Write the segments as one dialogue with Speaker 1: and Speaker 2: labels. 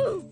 Speaker 1: Ooh.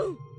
Speaker 1: Ooh.